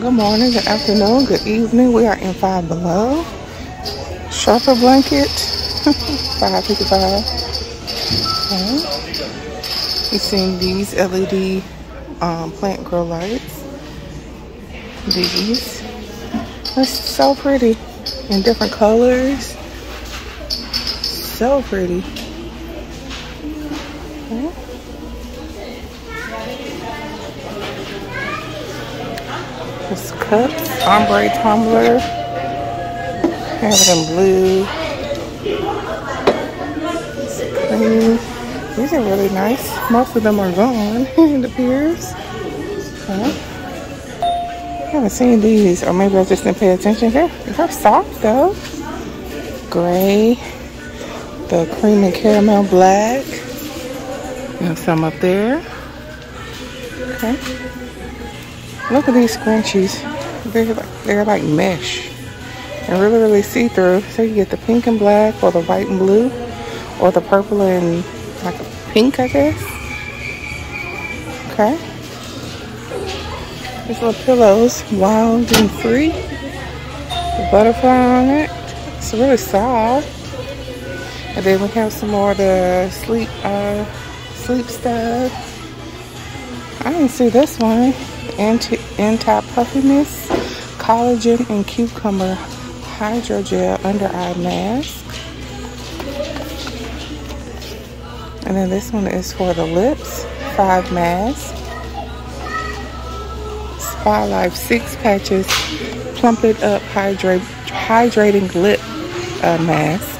Good morning, good afternoon, good evening. We are in Five Below. Sharper blanket, 555. Okay. You seen these LED um, plant grow lights. These. They're so pretty in different colors. So pretty. Okay. Cups, ombre tumbler. Have it in blue. These are really nice. Most of them are gone, it appears. I haven't seen these, or maybe I just didn't pay attention. They're, they're soft though. Gray. The cream and caramel black. Have some up there. Okay. Look at these scrunchies. They're like, they're like mesh. And really, really see-through. So you get the pink and black or the white and blue. Or the purple and like a pink, I guess. Okay. These little pillows, wild and free. The butterfly on it. It's really soft. And then we have some more of the sleep, uh, sleep stuff. I didn't see this one anti anti-puffiness, collagen and cucumber hydrogel under eye mask. And then this one is for the lips, five masks. Spa Life six patches, plump it up, hydrate, hydrating lip uh, mask.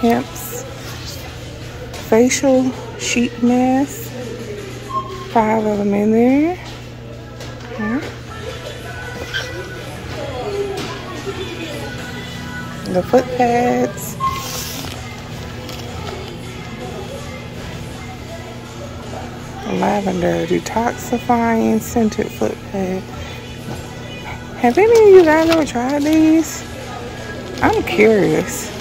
Hemp's facial sheet mask. Five of them in there. The foot pads. Lavender detoxifying scented foot pad. Have any of you guys ever tried these? I'm curious.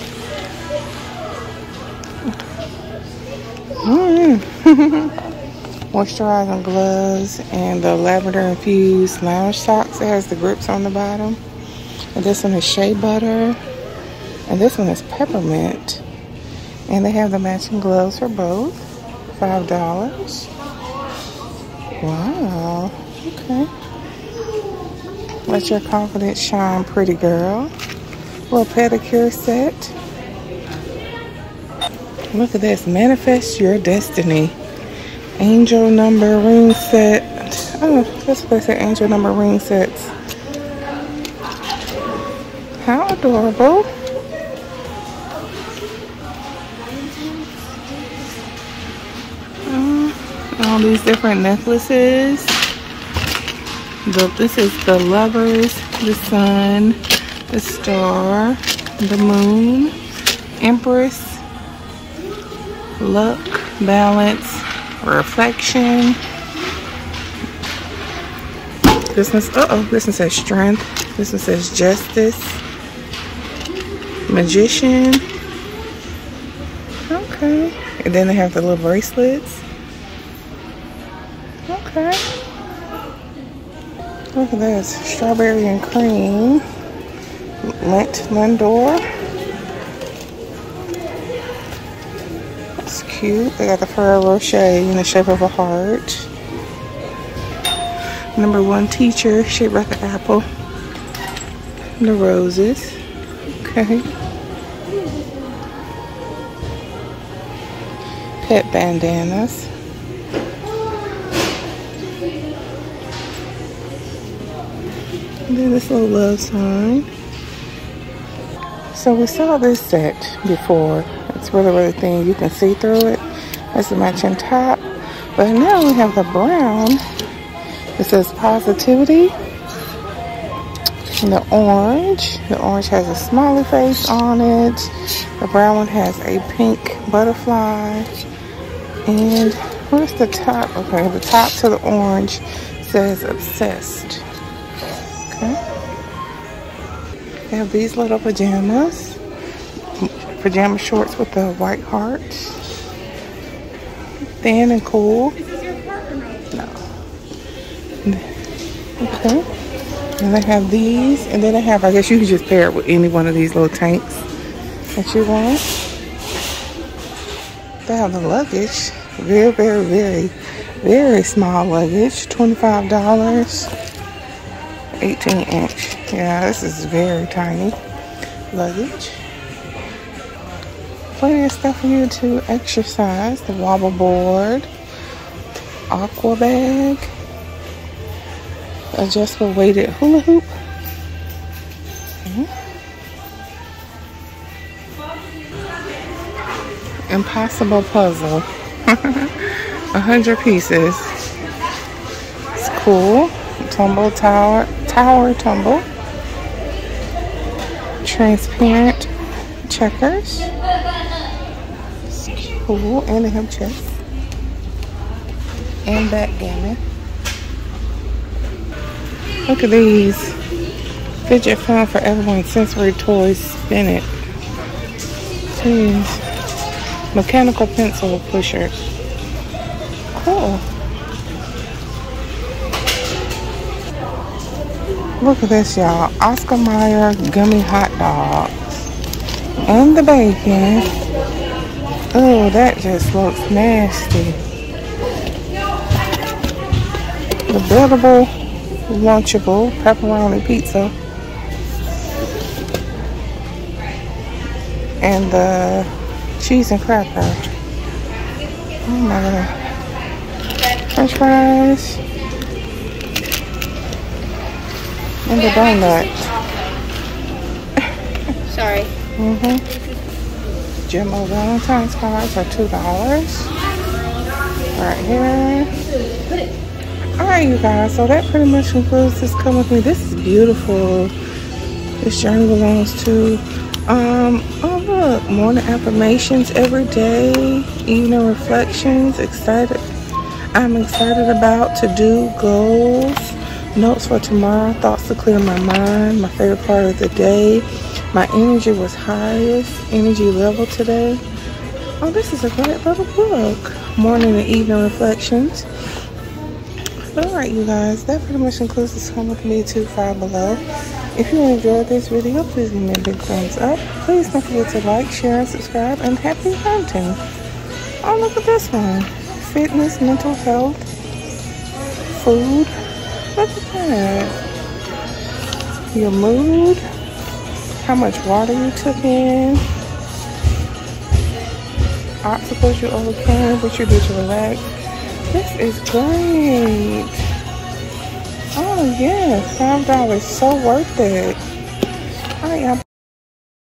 Mm. Moisturizing gloves and the lavender infused lounge socks. It has the grips on the bottom. And this one is shea butter. And this one is peppermint. And they have the matching gloves for both. Five dollars. Wow. Okay. Let your confidence shine, pretty girl. Little pedicure set. Look at this. Manifest your destiny. Angel number ring set. Oh, that's what they say. Angel number ring sets. How adorable. Uh, all these different necklaces. The, this is the lovers, the sun, the star, the moon, empress, luck, balance, reflection. This one, uh oh, this one says strength. This one says justice, magician. Okay, and then they have the little bracelets. Okay. Look at this, strawberry and cream, lint Lindor. Cute. They got the Ferrero Rocher in the shape of a heart. Number one teacher, shaped like an apple. The roses. Okay. Pet bandanas. And then this little love sign. So we saw this set before it's really, really thin. You can see through it. It's a matching top. But now we have the brown. It says positivity. And the orange. The orange has a smiley face on it. The brown one has a pink butterfly. And where's the top? Okay, the top to the orange says obsessed. Okay. They have these little pajamas pajama shorts with the white hearts. Thin and cool. No. Okay. And they have these, and then they have, I guess you can just pair it with any one of these little tanks that you want. They have the luggage. Very, very, very, very small luggage. $25. 18 inch. Yeah, this is very tiny luggage. Plenty of stuff for you to exercise. The wobble board, aqua bag, adjustable weighted hula hoop. Mm -hmm. Impossible puzzle. Hundred pieces. It's cool. Tumble tower tower tumble. Transparent checkers. Cool. And a hip chest. And backgammon. Look at these. Fidget fun for everyone. Sensory toys. Spin it. Jeez. Mechanical pencil pushers. Cool. Look at this, y'all. Oscar Mayer gummy hot dogs. And the bacon. Oh, that just looks nasty. The buildable, lunchable pepperoni pizza. And the cheese and cracker. Oh my god. French fries. And the donut. Sorry. mm-hmm. Jimbo Valentine's cards are two dollars. Right here. Alright you guys, so that pretty much concludes this come with me. This is beautiful. This journey belongs to um oh look, morning affirmations every day, evening reflections, excited I'm excited about to do goals Notes for tomorrow, thoughts to clear my mind, my favorite part of the day. My energy was highest, energy level today. Oh, this is a great little book. Morning and evening reflections. Alright, you guys, that pretty much concludes this home with me too five below. If you enjoyed this video, please give me a big thumbs up. Please don't forget to like, share, and subscribe, and happy hunting. Oh, look at this one. Fitness, mental health, food, Look at that. Your mood, how much water you took in, obstacles you overcame, what you did to relax. This is great. Oh yeah, five dollars, so worth it. Right, y'all.